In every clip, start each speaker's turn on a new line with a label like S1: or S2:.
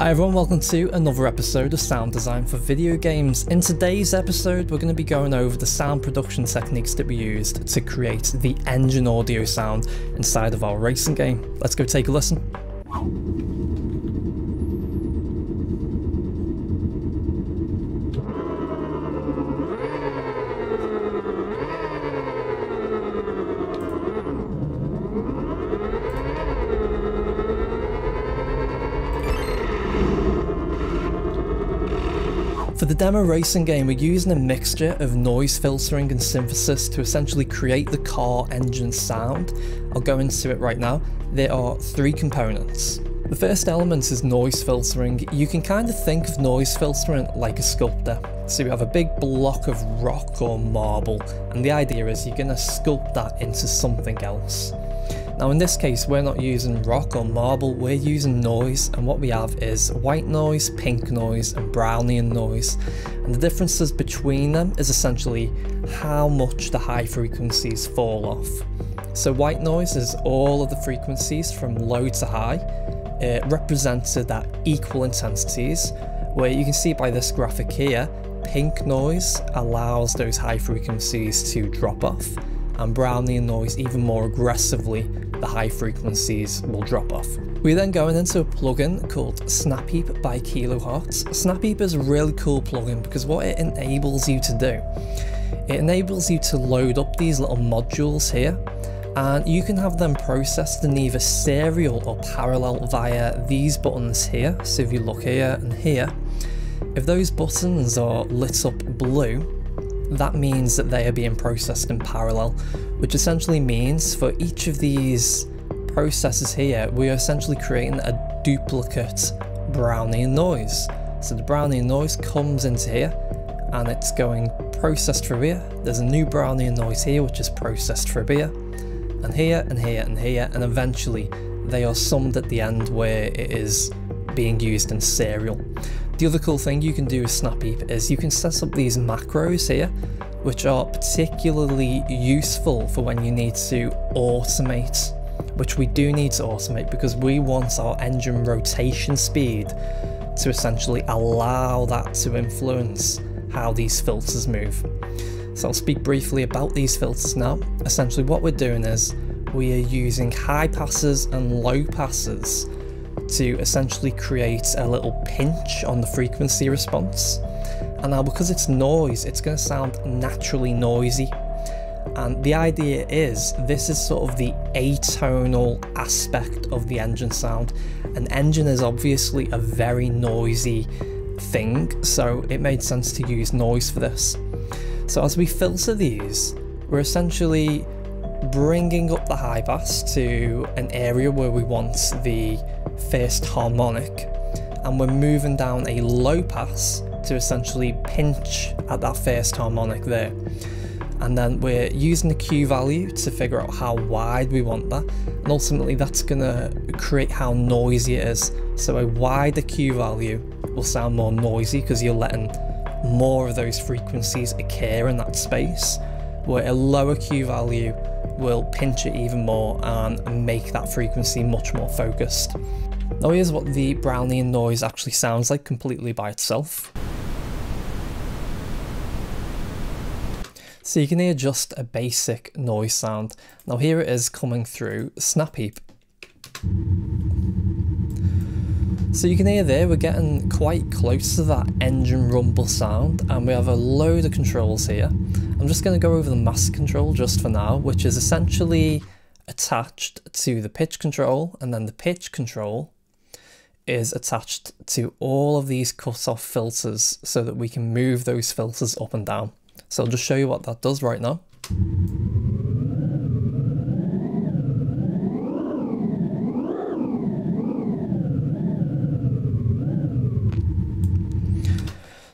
S1: Hi everyone, welcome to another episode of Sound Design for Video Games. In today's episode, we're going to be going over the sound production techniques that we used to create the engine audio sound inside of our racing game. Let's go take a listen. For the demo racing game, we're using a mixture of noise filtering and synthesis to essentially create the car engine sound. I'll go into it right now. There are three components. The first element is noise filtering. You can kind of think of noise filtering like a sculptor. So you have a big block of rock or marble, and the idea is you're going to sculpt that into something else. Now in this case we're not using rock or marble, we're using noise and what we have is white noise, pink noise and Brownian noise. And the differences between them is essentially how much the high frequencies fall off. So white noise is all of the frequencies from low to high, uh, represented at equal intensities, where you can see by this graphic here, pink noise allows those high frequencies to drop off and Brownian noise even more aggressively, the high frequencies will drop off. We're then going into a plugin called Snap Heap by Kilohearts. Snapheap is a really cool plugin because what it enables you to do, it enables you to load up these little modules here and you can have them processed in either serial or parallel via these buttons here. So if you look here and here, if those buttons are lit up blue, that means that they are being processed in parallel, which essentially means for each of these processes here, we are essentially creating a duplicate Brownian noise. So the Brownian noise comes into here and it's going processed through here. There's a new Brownian noise here which is processed through here and here and here and here and eventually they are summed at the end where it is being used in serial. The other cool thing you can do with Snap Heap is you can set up these macros here, which are particularly useful for when you need to automate, which we do need to automate because we want our engine rotation speed to essentially allow that to influence how these filters move. So I'll speak briefly about these filters now. Essentially what we're doing is we are using high passes and low passes to essentially create a little pinch on the frequency response. And now because it's noise, it's going to sound naturally noisy. And the idea is this is sort of the atonal aspect of the engine sound. An engine is obviously a very noisy thing, so it made sense to use noise for this. So as we filter these, we're essentially bringing up the high pass to an area where we want the first harmonic and we're moving down a low pass to essentially pinch at that first harmonic there. And then we're using the Q value to figure out how wide we want that and ultimately that's going to create how noisy it is. So a wider Q value will sound more noisy because you're letting more of those frequencies occur in that space where a lower Q value will pinch it even more and make that frequency much more focused. Now here's what the Brownian noise actually sounds like completely by itself. So you can hear just a basic noise sound. Now here it is coming through Snap Heap. So you can hear there we're getting quite close to that engine rumble sound and we have a load of controls here. I'm just going to go over the master control just for now which is essentially attached to the pitch control and then the pitch control is attached to all of these cut-off filters so that we can move those filters up and down. So I'll just show you what that does right now.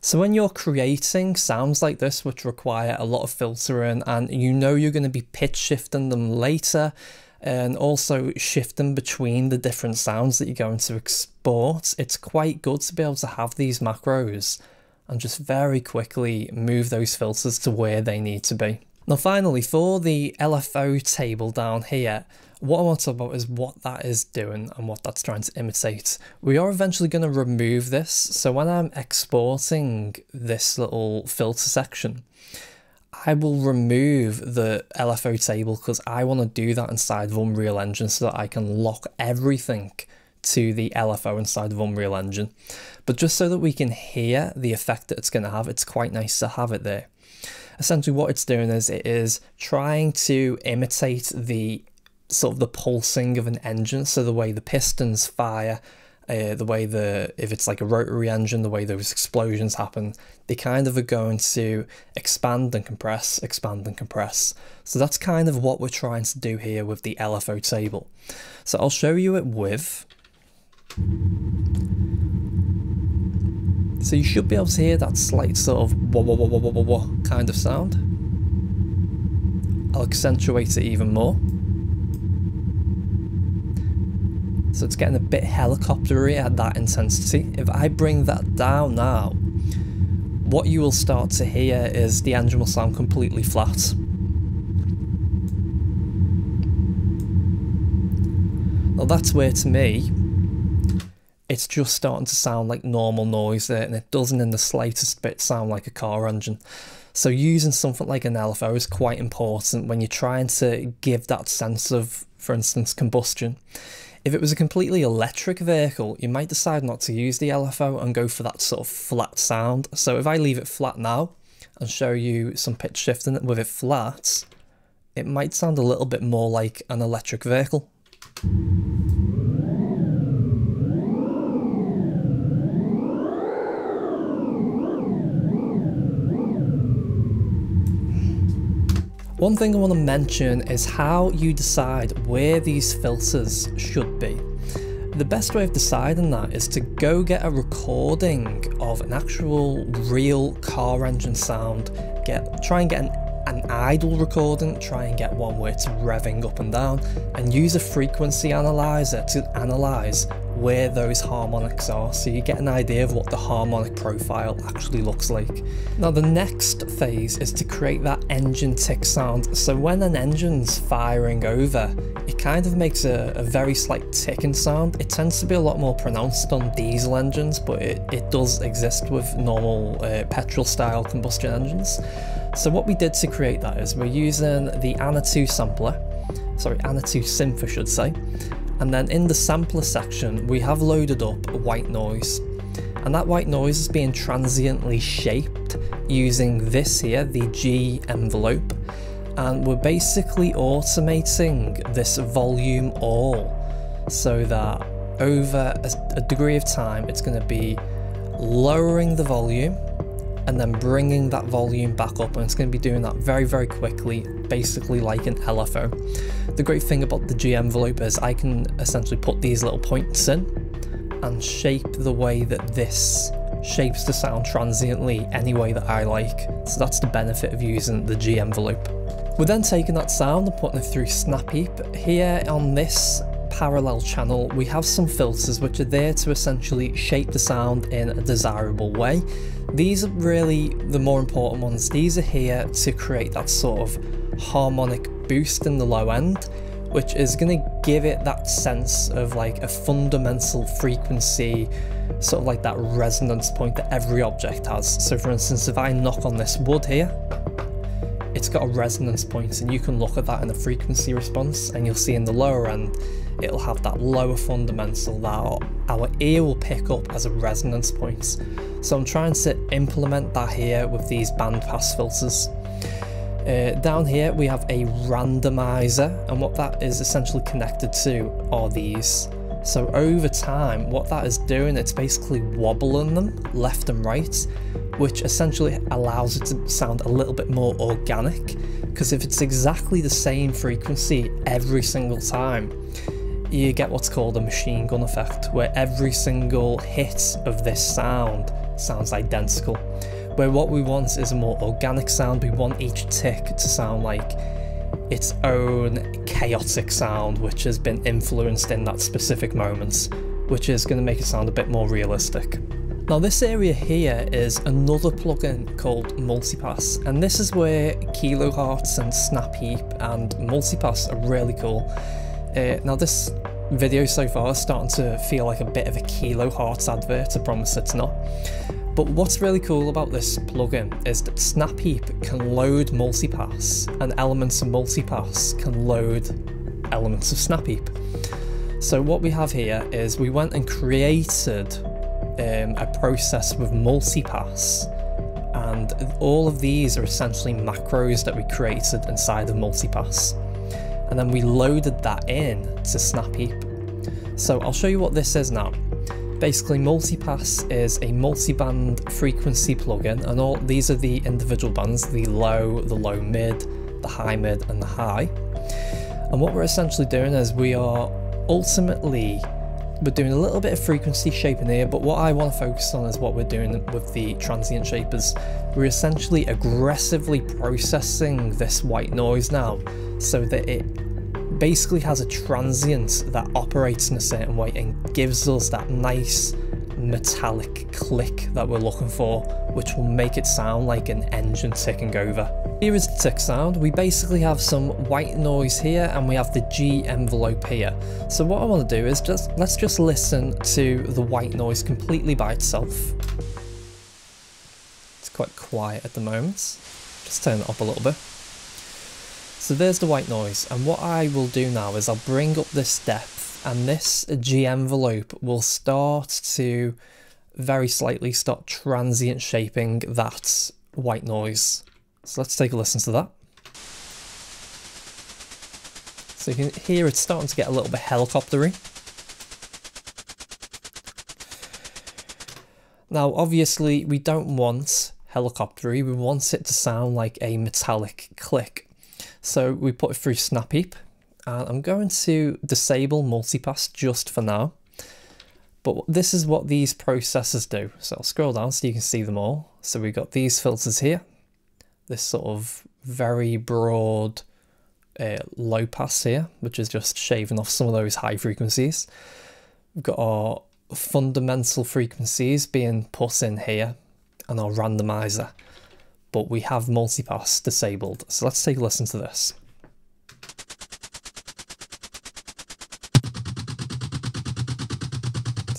S1: So when you're creating sounds like this, which require a lot of filtering and you know you're going to be pitch shifting them later and also shifting between the different sounds that you're going to export, it's quite good to be able to have these macros and just very quickly move those filters to where they need to be. Now finally, for the LFO table down here, what I want to talk about is what that is doing and what that's trying to imitate. We are eventually going to remove this, so when I'm exporting this little filter section, I will remove the LFO table because I want to do that inside of Unreal Engine so that I can lock everything to the LFO inside of Unreal Engine. But just so that we can hear the effect that it's going to have, it's quite nice to have it there. Essentially what it's doing is it is trying to imitate the sort of the pulsing of an engine, so the way the pistons fire, uh, the way the if it's like a rotary engine, the way those explosions happen, they kind of are going to expand and compress, expand and compress. So that's kind of what we're trying to do here with the LFO table. So I'll show you it with. So you should be able to hear that slight sort of wah wah wah wah wah wah kind of sound. I'll accentuate it even more. So it's getting a bit helicoptery at that intensity. If I bring that down now, what you will start to hear is the engine will sound completely flat. Now that's where to me, it's just starting to sound like normal noise there and it doesn't in the slightest bit sound like a car engine. So using something like an LFO is quite important when you're trying to give that sense of, for instance, combustion. If it was a completely electric vehicle, you might decide not to use the LFO and go for that sort of flat sound. So if I leave it flat now and show you some pitch shifting with it flat, it might sound a little bit more like an electric vehicle. One thing I want to mention is how you decide where these filters should be. The best way of deciding that is to go get a recording of an actual real car engine sound, get try and get an an idle recording, try and get one where it's revving up and down, and use a frequency analyzer to analyze where those harmonics are so you get an idea of what the harmonic profile actually looks like. Now the next phase is to create that engine tick sound. So when an engine's firing over, it kind of makes a, a very slight ticking sound. It tends to be a lot more pronounced on diesel engines, but it, it does exist with normal uh, petrol style combustion engines. So what we did to create that is we're using the ANA 2 sampler, sorry, ANA 2 synth I should say, and then in the sampler section we have loaded up white noise. And that white noise is being transiently shaped using this here, the G envelope, and we're basically automating this volume all so that over a, degree of time it's going to be lowering the volume and then bringing that volume back up and it's going to be doing that very very quickly basically like an LFO. The great thing about the G envelope is I can essentially put these little points in and shape the way that this shapes the sound transiently any way that I like so that's the benefit of using the G envelope. We're then taking that sound and putting it through Snap Heap. Here on this parallel channel, we have some filters which are there to essentially shape the sound in a desirable way. These are really the more important ones. These are here to create that sort of harmonic boost in the low end, which is going to give it that sense of like a fundamental frequency, sort of like that resonance point that every object has. So for instance, if I knock on this wood here, it's got a resonance point and you can look at that in the frequency response and you'll see in the lower end it'll have that lower fundamental that our ear will pick up as a resonance point. So I'm trying to implement that here with these bandpass filters. Uh, down here we have a randomizer and what that is essentially connected to are these. So over time what that is doing it's basically wobbling them left and right which essentially allows it to sound a little bit more organic because if it's exactly the same frequency every single time you get what's called a machine gun effect, where every single hit of this sound sounds identical. Where what we want is a more organic sound, we want each tick to sound like its own chaotic sound, which has been influenced in that specific moment, which is going to make it sound a bit more realistic. Now this area here is another plugin called Multipass and this is where Kilohearts and Snap Heap and Multipass are really cool. Uh, now this video so far is starting to feel like a bit of a Kilohearts advert, I promise it's not. But what's really cool about this plugin is that Snap Heap can load Multipass and elements of Multipass can load elements of Snap Heap. So what we have here is we went and created um, a process with multipass and all of these are essentially macros that we created inside of multipass and then we loaded that in to Snap Heap. So I'll show you what this is now. Basically multipass is a multi-band frequency plugin and all these are the individual bands, the low, the low mid, the high mid and the high. And what we're essentially doing is we are ultimately we're doing a little bit of frequency shaping here, but what I want to focus on is what we're doing with the transient shapers. We're essentially aggressively processing this white noise now so that it basically has a transient that operates in a certain way and gives us that nice metallic click that we're looking for, which will make it sound like an engine ticking over. Here is the tick sound. We basically have some white noise here and we have the G envelope here. So what I want to do is just, let's just listen to the white noise completely by itself. It's quite quiet at the moment. Just turn it up a little bit. So there's the white noise and what I will do now is I'll bring up this depth and this G envelope will start to very slightly start transient shaping that white noise. So let's take a listen to that. So you can hear it's starting to get a little bit helicoptery. Now obviously we don't want helicoptery, we want it to sound like a metallic click. So we put it through Snap Heap and I'm going to disable multipass just for now. But this is what these processors do. So I'll scroll down so you can see them all. So we've got these filters here, this sort of very broad uh, low pass here, which is just shaving off some of those high frequencies. We've got our fundamental frequencies being put in here and our randomizer, but we have multipass disabled. So let's take a listen to this.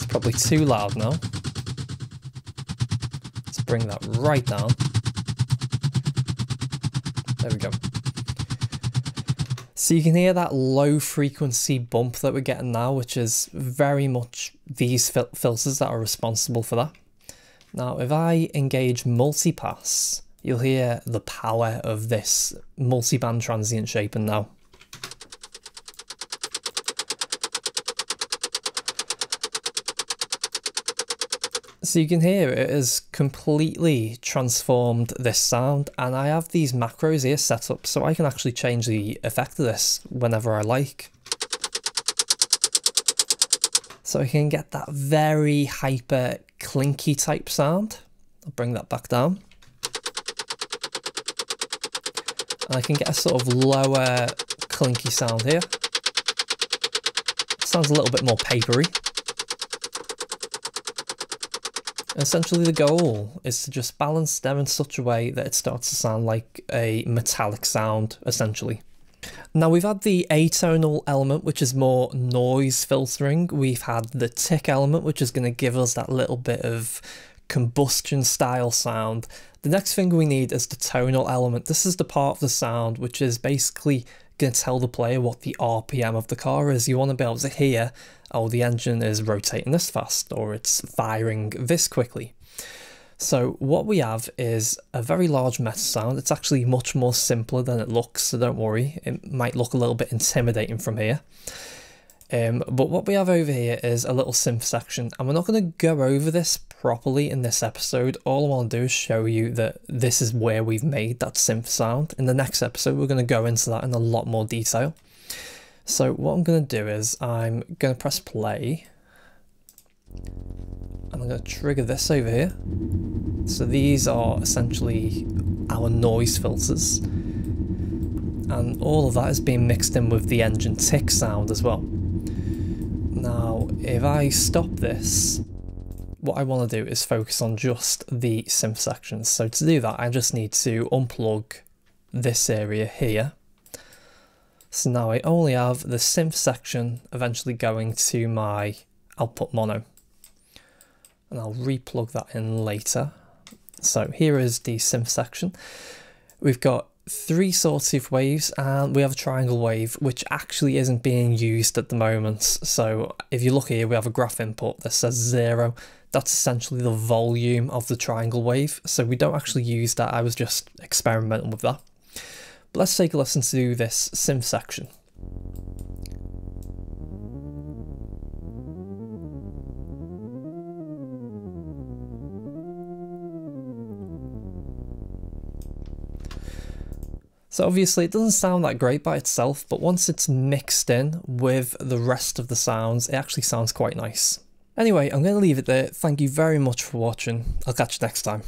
S1: Probably too loud now. Let's bring that right down. There we go. So you can hear that low frequency bump that we're getting now, which is very much these fil filters that are responsible for that. Now, if I engage multipass, you'll hear the power of this multi-band transient shaping now. So you can hear it has completely transformed this sound and I have these macros here set up so I can actually change the effect of this whenever I like. So I can get that very hyper clinky type sound. I'll bring that back down. And I can get a sort of lower clinky sound here. Sounds a little bit more papery. Essentially the goal is to just balance them in such a way that it starts to sound like a metallic sound, essentially. Now we've had the atonal element, which is more noise filtering. We've had the tick element, which is going to give us that little bit of combustion style sound. The next thing we need is the tonal element. This is the part of the sound which is basically going to tell the player what the RPM of the car is. You want to be able to hear, oh, the engine is rotating this fast or it's firing this quickly. So what we have is a very large MetaSound. It's actually much more simpler than it looks, so don't worry. It might look a little bit intimidating from here. Um, but what we have over here is a little synth section, and we're not going to go over this properly in this episode. All I want to do is show you that this is where we've made that synth sound. In the next episode, we're going to go into that in a lot more detail. So what I'm going to do is I'm going to press play, and I'm going to trigger this over here. So these are essentially our noise filters and all of that is being mixed in with the engine tick sound as well. Now, if I stop this, what I want to do is focus on just the synth sections. So to do that, I just need to unplug this area here. So now I only have the synth section eventually going to my output mono. And I'll replug that in later. So here is the synth section. We've got three sorts of waves and we have a triangle wave which actually isn't being used at the moment. So if you look here we have a graph input that says zero. That's essentially the volume of the triangle wave. So we don't actually use that. I was just experimenting with that. Let's take a listen to this synth section. So obviously it doesn't sound that great by itself, but once it's mixed in with the rest of the sounds, it actually sounds quite nice. Anyway, I'm going to leave it there. Thank you very much for watching. I'll catch you next time.